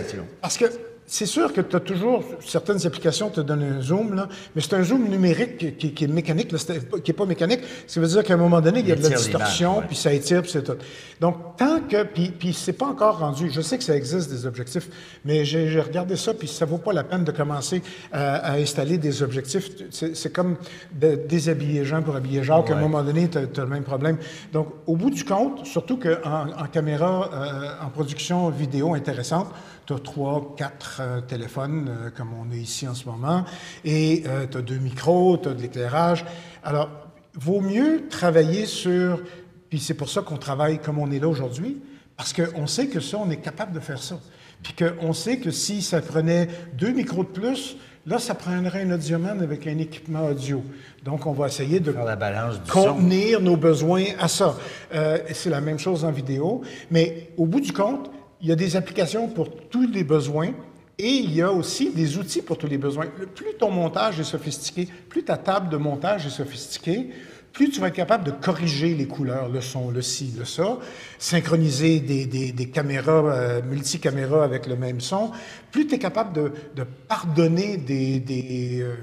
parce que c'est sûr que tu as toujours, certaines applications te donnent un zoom, là, mais c'est un zoom numérique qui, qui- qui est mécanique, là, qui n'est pas mécanique. Ça veut dire qu'à un moment donné, il y a de la distorsion, ouais. puis ça étire, puis c'est tout. Donc, tant que, puis, puis c'est pas encore rendu, je sais que ça existe des objectifs, mais j'ai regardé ça, puis ça vaut pas la peine de commencer à, à installer des objectifs. C'est comme de déshabiller Jean pour habiller Jacques, à un Ouais. moment donné, tu as, le même problème. Donc, au bout du compte, surtout qu'en en caméra, euh, en production vidéo intéressante, tu as trois, quatre euh, téléphones, euh, comme on est ici en ce moment, et tu as deux micros, tu as de l'éclairage. Alors, vaut mieux travailler sur, puis c'est pour ça qu'on travaille comme on est là aujourd'hui, parce qu'on sait que ça, on est capable de faire ça. Puis qu'on sait que si ça prenait deux micros de plus, là, ça prendrait un audioman avec un équipement audio. Donc, on va essayer de Faire la balance du son. contenir nos besoins à ça. Euh, c'est la même chose en vidéo, mais au bout du compte, il y a des applications pour tous les besoins et il y a aussi des outils pour tous les besoins. Plus ton montage est sophistiqué, plus ta table de montage est sophistiquée, plus tu vas être capable de corriger les couleurs, le son, le ci, le ça, synchroniser des, des, des caméras, euh, multicaméras avec le même son, plus tu es capable de, pardonner des, des, euh,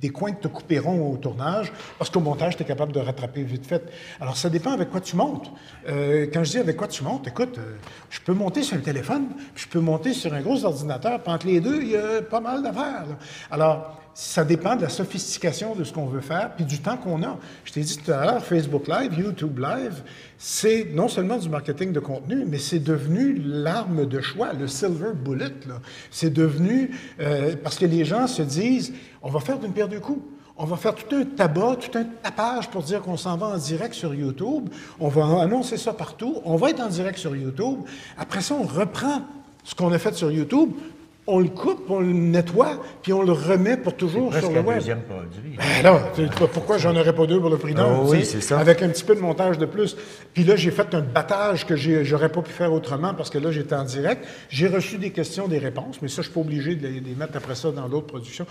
des coins que te couperont au tournage, parce qu'au montage, tu es capable de rattraper vite fait. Alors, ça dépend avec quoi tu montes. Euh, quand je dis avec quoi tu montes, écoute, euh, je peux monter sur un téléphone, puis je peux monter sur un gros ordinateur, puis entre les deux, il y a pas mal d'affaires. Alors, ça dépend de la sophistication de ce qu'on veut faire, puis du temps qu'on a. Je t'ai dit tout à l'heure, Facebook Live, YouTube Live, c'est non seulement du marketing de contenu, mais c'est devenu l'arme de choix, le silver bullet. C'est devenu, euh, parce que les gens se disent, on va faire d'une pierre deux coups. On va faire tout un tabac, tout un tapage pour dire qu'on s'en va en direct sur YouTube. On va annoncer ça partout. On va être en direct sur YouTube. Après ça, on reprend ce qu'on a fait sur YouTube. On le coupe, on le nettoie, puis on le remet pour toujours sur le web. deuxième produit. Ben pourquoi j'en aurais pas deux pour le prix d'un? Ah oui, c'est ça. Avec un petit peu de montage de plus. Puis là, j'ai fait un battage que j'aurais pas pu faire autrement parce que là, j'étais en direct. J'ai reçu des questions, des réponses, mais ça, je suis pas obligé de les, de les mettre après ça dans l'autre production.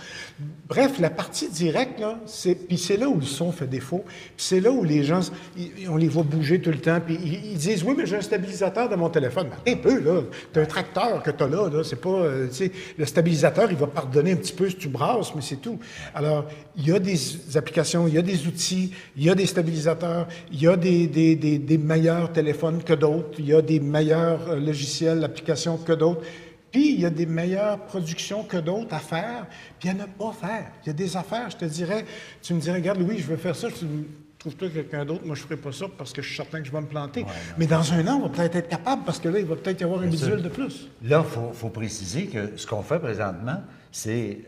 Bref, la partie directe, là, c'est, puis c'est là où le son fait défaut. Puis c'est là où les gens, ils- on les voit bouger tout le temps, puis ils, ils disent, oui, mais j'ai un stabilisateur dans mon téléphone. Mais un peu, là. T'as un tracteur que t'as là, là. C'est pas, euh, tu sais, le stabilisateur, il va pardonner un petit peu si tu brasses, mais c'est tout. Alors, il y a des applications, il y a des outils, il y a des stabilisateurs, il y a des, meilleurs téléphones que d'autres, il y a des meilleurs euh, logiciels, applications que d'autres. Puis, il y a des meilleures productions que d'autres à faire, puis en a pas à faire. Il y a des affaires, je te dirais, tu me dirais, regarde, Louis, je veux faire ça, me- trouve-toi quelqu'un d'autre, moi je ne ferai pas ça parce que je suis certain que je vais me planter. Mais dans un an, on va peut-être être capable parce que là, il va peut-être y avoir un visuel de plus. Là, il faut, faut préciser que ce qu'on fait présentement, c'est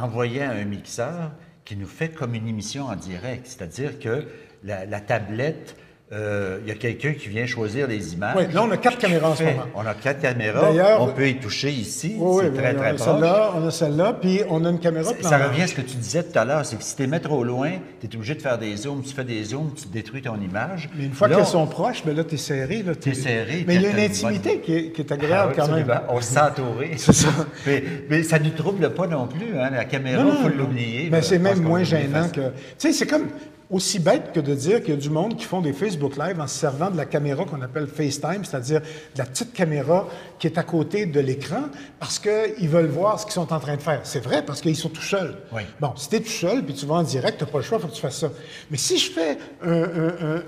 envoyer à un mixeur qui nous fait comme une émission en direct. C'est-à-dire que la, la tablette, euh, il y a quelqu'un qui vient choisir les images. Oui, là, on a quatre caméras en ce moment. On a quatre caméras. D'ailleurs- On peut y toucher ici. Oui, c'est très, on très a celle-là, on a celle-là, puis on a une caméra Ça- revient à ce que tu disais tout à l'heure, c'est que si tu es trop loin, tu es obligé de faire des zooms. Tu fais des zooms, tu détruis ton image. Mais une fois qu'elles sont proches, ben là, tu es serré. Là, T'es serré, Mais il y a une intimité bonne- qui, est, qui est Ah agréable oui, quand même. On se sent entouré. C'est ça. mais, mais ça ne nous trouble pas non plus. Hein? La caméra, il faut l'oublier. Mais là. c'est même moins gênant que. Tu sais, c'est comme aussi bête que de dire qu'il y a du monde qui font des Facebook Live en se servant de la caméra qu'on appelle FaceTime, c'est-à-dire de la petite caméra qui est à côté de l'écran parce qu'ils veulent voir ce qu'ils sont en train de faire. C'est vrai parce qu'ils sont tout seuls. Oui. Bon, si tu es tout seul puis tu vas en direct, tu n'as pas le choix, il faut que tu fasses ça. Mais si je fais un, un- un-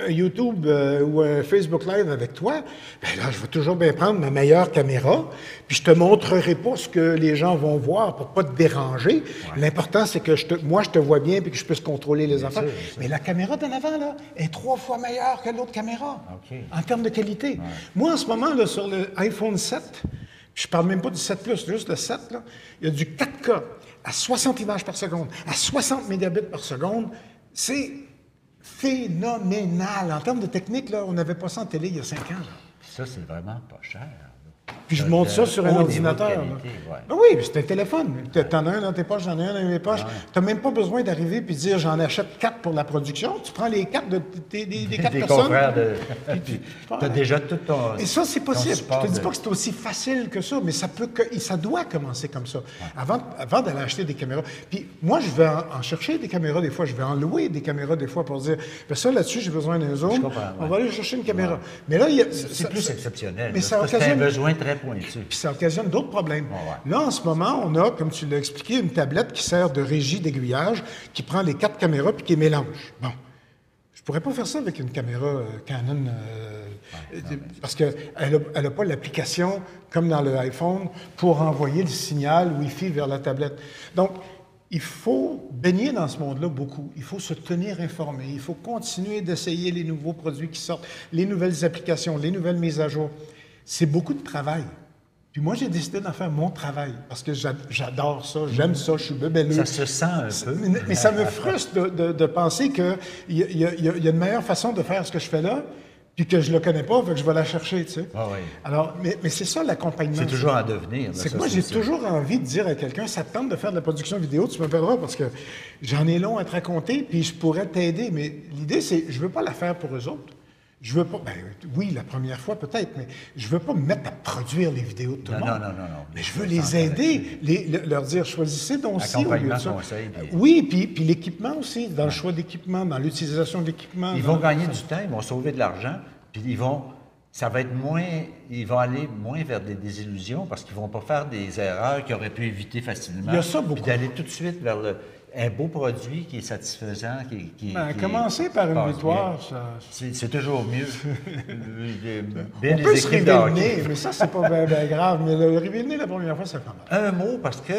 un YouTube euh, ou un Facebook Live avec toi, ben là, je vais toujours bien prendre ma meilleure caméra, puis je te montrerai pas ce que les gens vont voir pour pas te déranger. L'important, c'est que je te- moi, je te vois bien puis que je puisse contrôler les affaires. Mais la caméra d'en avant, là, est trois fois meilleure que l'autre caméra OK. en termes de qualité. Moi, en ce moment, là, sur le iPhone 7, je parle même pas du 7 Plus, juste le 7, là, il y a du 4K à 60 images par seconde, à 60 mégabits par seconde. C'est phénoménal. En termes de technique, là, on n'avait pas ça en télé il y a 5 ans. Ça, c'est vraiment pas cher. Puis je monte ça sur un ordinateur. là. qualité, ouais. Ah oui, c'est un téléphone. Tu en as un dans tes poches, j'en ai un dans mes poches. Tu n'as même pas besoin d'arriver puis de dire j'en achète quatre pour la production. Tu prends les quatre de, tes- des, des quatre Des personnes. de. tu- as déjà tout ton. Et ça, c'est possible. Je te dis pas que c'est aussi facile que ça, mais ça peut que, ça doit commencer comme ça. Avant, avant d'aller acheter des caméras. Puis moi, je vais en, en chercher des caméras des fois, je vais en louer des caméras des fois pour dire, ben ça là-dessus, j'ai besoin d'un zoom. On va aller chercher une caméra. Mais là, il y a, C'est plus ça- exceptionnel. Mais là. ça un besoin très pointu. puis ça occasionne d'autres problèmes. Ouais, Là, en ce moment, on a, comme tu l'as expliqué, une tablette qui sert de régie d'aiguillage, qui prend les quatre caméras puis qui les mélange. Bon. Je pourrais pas faire ça avec une caméra euh, Canon, euh, euh, parce qu'elle n'a pas l'application, comme dans le iPhone, pour envoyer le signal Wi-Fi vers la tablette. Donc, il faut baigner dans ce monde-là beaucoup. Il faut se tenir informé. Il faut continuer d'essayer les nouveaux produits qui sortent, les nouvelles applications, les nouvelles mises à jour. C'est beaucoup de travail. Puis moi, j'ai décidé d'en faire mon travail parce que j'a- j'adore ça, j'aime ça, je suis bébelleux. Ça se sent un peu. Mais, mais ça me frustre de, de- de penser qu'il y, a- y y une meilleure façon de faire ce que je fais là, puis que je ne le connais pas, fait que je vais la chercher, tu sais. Ah oui. Alors, mais, mais c'est ça l'accompagnement. C'est toujours en devenir. C'est que moi, j'ai toujours envie de dire à quelqu'un, ça te tente de faire de la production vidéo, tu m'appelleras parce que j'en ai long à te raconter, puis je pourrais t'aider. Mais l'idée, c'est, je veux pas la faire pour eux autres. Je veux pas, ben, oui, la première fois peut-être, mais je veux pas me mettre à produire les vidéos de tout le monde. non, non, non, non. Mais je veux les aider, les- le- leur dire choisissez donc ci au lieu de Accompagnement, ça. conseil, puis- Oui, puis, puis l'équipement aussi, dans le choix d'équipement, dans l'utilisation de l'équipement. Ils vont gagner du temps, ils vont sauver de l'argent, puis ils vont, ça va être moins, ils vont aller moins vers des désillusions parce qu'ils vont pas faire des erreurs qu'ils auraient pu éviter facilement. Il y a ça Puis beaucoup. d'aller tout de suite vers le, un beau produit qui est satisfaisant, qui, qui, Ben, qui- commencer par une victoire, ça- C'est c'est toujours mieux. Bien On peut se révéler mais ça, c'est pas bien bien grave. Mais le révéler la première fois, ça fait mal. Un mot parce que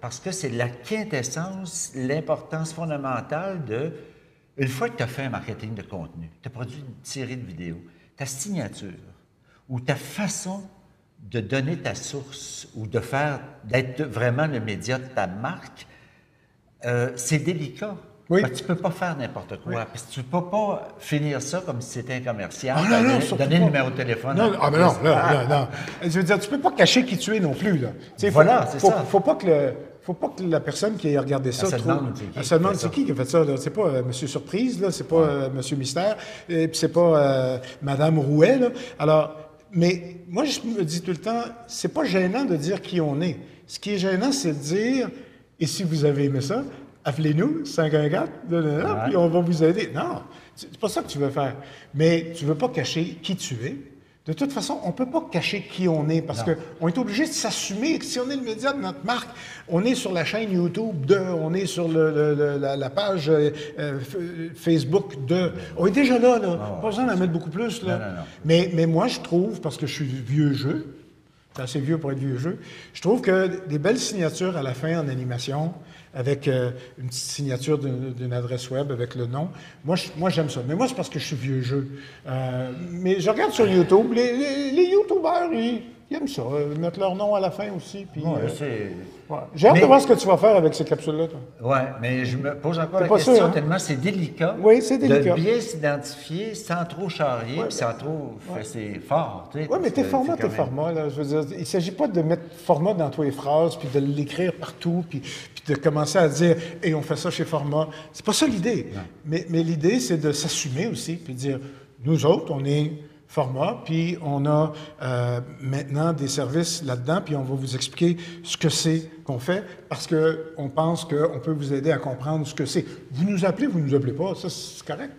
parce que c'est la quintessence, l'importance fondamentale de une fois que tu as fait un marketing de contenu, tu as produit une série de vidéos, ta signature ou ta façon de donner ta source ou de faire d'être vraiment le média de ta marque, euh, c'est délicat. Oui. Parce que tu peux pas faire n'importe quoi. Parce que tu peux pas finir ça comme si c'était un commercial. Ah non, non, donner, le numéro de téléphone. Non, ah, non, non. Je veux dire, tu peux pas cacher qui tu es non plus, là. Voilà, faut, c'est ça. Faut pas que le... Faut pas que la personne qui ait regardé ça qui Elle se demande fait c'est ça. qui qui a fait ça. C'est pas euh, Monsieur Surprise, là. C'est pas euh, Monsieur Mystère. Et puis c'est pas euh, Madame Rouet, là. Alors, mais moi, je me dis tout le temps, c'est pas gênant de dire qui on est. Ce qui est gênant, c'est de dire, et si vous avez aimé ça, appelez-nous, 514, nanana, Ouais. puis on va vous aider. Non, c'est pas ça que tu veux faire. Mais tu veux pas cacher qui tu es. De toute façon, on ne peut pas cacher qui on est parce Non. qu'on est obligé de s'assumer que si on est le média de notre marque, on est sur la chaîne YouTube de, on est sur le- le- le- la, la page euh, Facebook de. On est déjà là, là. pas besoin d'en mettre beaucoup plus. Là. Non, non, non. Mais, mais moi, je trouve, parce que je suis vieux jeu, c'est assez vieux pour être vieux jeu, je trouve que des belles signatures à la fin en animation, avec euh, une petite signature d'une adresse web avec le nom, moi, je- moi j'aime ça. Mais moi, c'est parce que je suis vieux jeu. Euh, mais je regarde sur YouTube, les, les, les YouTubers, ils, ils aiment ça, euh, mettre leur nom à la fin aussi. Puis, Ouais, euh, c'est- ouais. J'ai hâte Mais- de voir ce que tu vas faire avec ces capsules-là. Oui, mais je me pose encore la question sûr, hein? tellement c'est délicat. Oui, délicat. De bien s'identifier sans trop charrier, puis sans trop. C'est fort, tu sais. Oui, mais tes formats, tes même- formats, là, je veux dire, il ne s'agit pas de mettre format dans tous les phrases, puis de l'écrire partout, puis, puis de commencer à dire « et on fait ça chez Format ». C'est pas ça l'idée. Mais, mais l'idée, c'est de s'assumer aussi, puis de dire « nous autres, on est format, puis on a euh, maintenant des services là-dedans, puis on va vous expliquer ce que c'est qu'on fait, parce qu'on pense qu'on peut vous aider à comprendre ce que c'est. Vous nous appelez, vous nous appelez pas, ça c'est correct.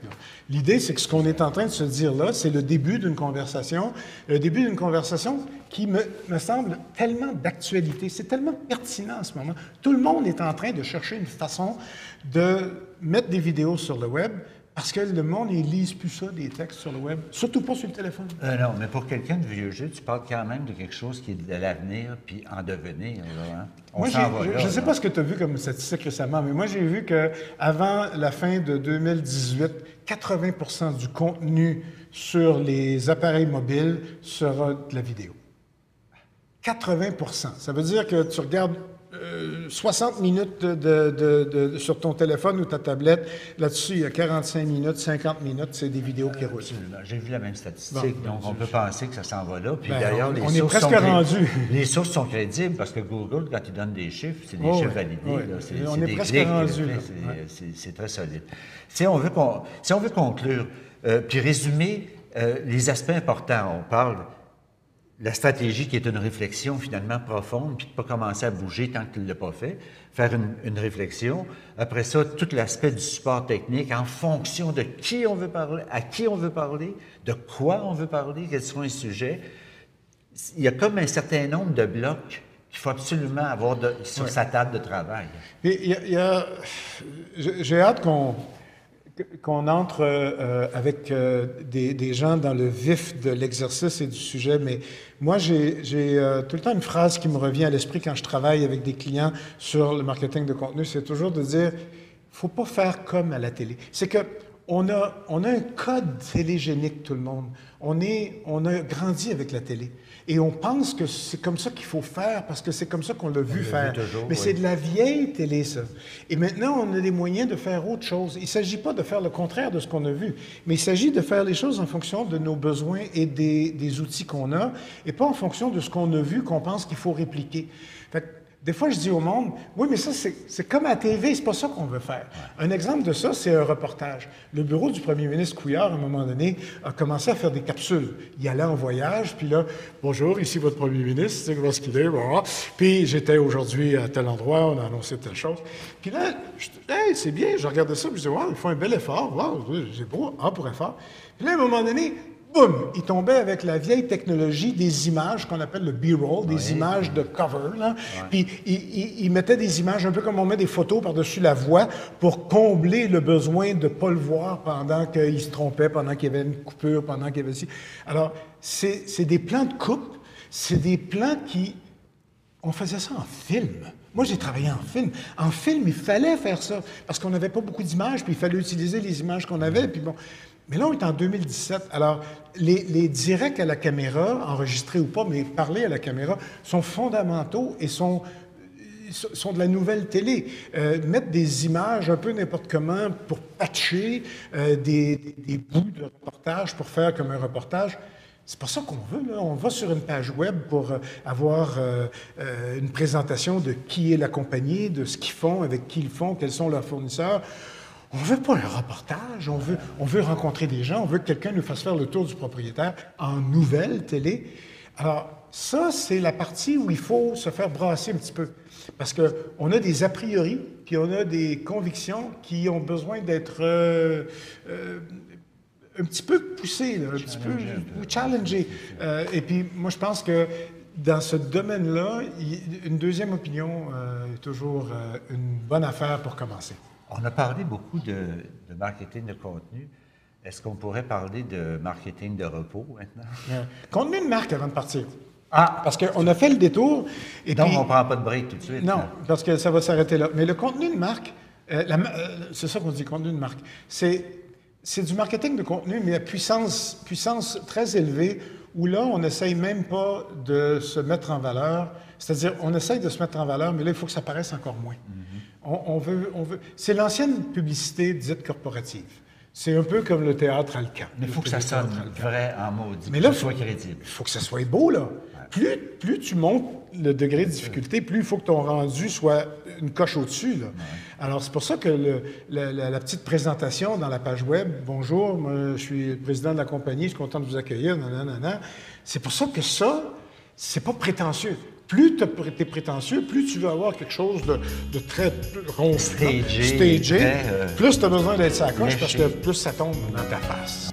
L'idée, c'est que ce qu'on est en train de se dire là, c'est le début d'une conversation, le début d'une conversation qui me, me semble tellement d'actualité, c'est tellement pertinent en ce moment. Tout le monde est en train de chercher une façon de mettre des vidéos sur le web, parce que le monde, ils lisent plus ça, des textes sur le web, surtout pas sur le téléphone. Euh, non, mais pour quelqu'un de vieux jeu, tu parles quand même de quelque chose qui est de l'avenir, puis en devenir. Là, hein? On Moi, je ne sais pas ce que tu as vu comme statistique récemment, mais moi, j'ai vu qu'avant la fin de 2018, 80% du contenu sur les appareils mobiles sera de la vidéo. 80% Ça veut dire que tu regardes euh, 60 minutes de, de- de- de- sur ton téléphone ou ta tablette. Là-dessus, il y a 45 minutes, 50 minutes, c'est des vidéos qui roulent. J'ai vu la même statistique, Bon, donc on peut penser que ça s'en va là. Puis Ben, d'ailleurs, on- les on est sources presque sont rendu. Les sources sont crédibles parce que Google, quand il donne des chiffres, c'est des Oh, chiffres validés. Là. On est presque rendu. C'est, très solide. Si on veut, con- si on veut conclure, euh, puis résumer euh, les aspects importants, on parle la stratégie qui est une réflexion finalement profonde, puis de ne pas commencer à bouger tant que tu ne l'as pas fait, faire une, une réflexion. Après ça, tout l'aspect du support technique en fonction de qui on veut parler, à qui on veut parler, de quoi on veut parler, quels sont les sujets. Il y a comme un certain nombre de blocs qu'il faut absolument avoir de- sur sa table de travail. Il y a- j'ai hâte qu'on qu'on entre euh, avec euh, des, gens dans le vif de l'exercice et du sujet, mais moi, j'ai euh, tout le temps une phrase qui me revient à l'esprit quand je travaille avec des clients sur le marketing de contenu, c'est toujours de dire, faut pas faire comme à la télé. C'est que on a, on a un code télégénique, tout le monde. On, est, on a grandi avec la télé. Et on pense que c'est comme ça qu'il faut faire, parce que c'est comme ça qu'on l'a vu faire. toujours, Mais oui. c'est de la vieille télé, ça. Et maintenant, on a des moyens de faire autre chose. Il ne s'agit pas de faire le contraire de ce qu'on a vu, mais il s'agit de faire les choses en fonction de nos besoins et des, des outils qu'on a, et pas en fonction de ce qu'on a vu qu'on pense qu'il faut répliquer. Des fois, je dis au monde, oui, mais ça, c'est comme à la TV, c'est pas ça qu'on veut faire. Un exemple de ça, c'est un reportage. Le bureau du premier ministre Couillard, à un moment donné, a commencé à faire des capsules. Il allait en voyage, puis là, bonjour, ici votre premier ministre, c'est comment ce qu'il est, bon. Puis j'étais aujourd'hui à tel endroit, on a annoncé telle chose. Puis là, hey, c'est bien, je regardais ça, puis je dis, wow, il faut un bel effort, wow, c'est beau, ah, pour effort. Puis là, à un moment donné, boum, il tombait avec la vieille technologie des images qu'on appelle le B-roll, des images de cover. Là. Puis il, il, mettait des images un peu comme on met des photos par-dessus la voix pour combler le besoin de ne pas le voir pendant qu'il se trompait, pendant qu'il y avait une coupure, pendant qu'il y avait. Alors, c'est des plans de coupe, c'est des plans qui... On faisait ça en film. Moi, j'ai travaillé en film. En film, il fallait faire ça parce qu'on n'avait pas beaucoup d'images, puis il fallait utiliser les images qu'on avait. Puis bon, mais là, on est en 2017. Alors, les, directs à la caméra, enregistrés ou pas, mais parler à la caméra, sont fondamentaux et sont, sont de la nouvelle télé. Euh, mettre des images un peu n'importe comment pour patcher euh, des, bouts de reportage pour faire comme un reportage, c'est pas ça qu'on veut. Là. On va sur une page web pour euh, avoir une présentation de qui est la compagnie, de ce qu'ils font, avec qui ils font, quels sont leurs fournisseurs. On ne veut pas un reportage, on veut, on veut rencontrer des gens, on veut que quelqu'un nous fasse faire le tour du propriétaire en nouvelle télé. Alors, ça, c'est la partie où il faut se faire brasser un petit peu. Parce qu'on a des a priori, puis on a des convictions qui ont besoin d'être euh, euh, un petit peu poussées, un petit peu challengées. Euh, et puis, moi, je pense que dans ce domaine-là, une deuxième opinion est toujours une bonne affaire pour commencer. On a parlé beaucoup de, marketing de contenu. Est-ce qu'on pourrait parler de marketing de repos maintenant? Contenu de marque avant de partir. Ah! Parce qu'on a fait le détour. Et Donc, on ne prend pas de break tout de suite. Non, parce que ça va s'arrêter là. Mais le contenu de marque, euh, euh, c'est ça qu'on dit, contenu de marque. C'est, c'est du marketing de contenu, mais à puissance, puissance très élevée, où là, on n'essaye même pas de se mettre en valeur. C'est-à-dire, on essaye de se mettre en valeur, mais là, il faut que ça paraisse encore moins. Mm. On, veut, on veut... C'est l'ancienne publicité dite corporative. C'est un peu comme le théâtre Alcan. Mais il faut que ça sonne vrai en maudit, Mais là, que ça soit crédible. Il faut que ça soit beau, là. Plus, plus tu montes le degré de difficulté, plus il faut que ton rendu soit une coche au-dessus. Là. Alors, c'est pour ça que le, la, petite présentation dans la page web, bonjour, moi, je suis le président de la compagnie, je suis content de vous accueillir, nanana, c'est pour ça que ça, c'est pas prétentieux plus tu es prétentieux, plus tu veux avoir quelque chose de, très rond, stagé, euh, plus tu as besoin d'être sacoche parce que plus ça tombe dans ta face.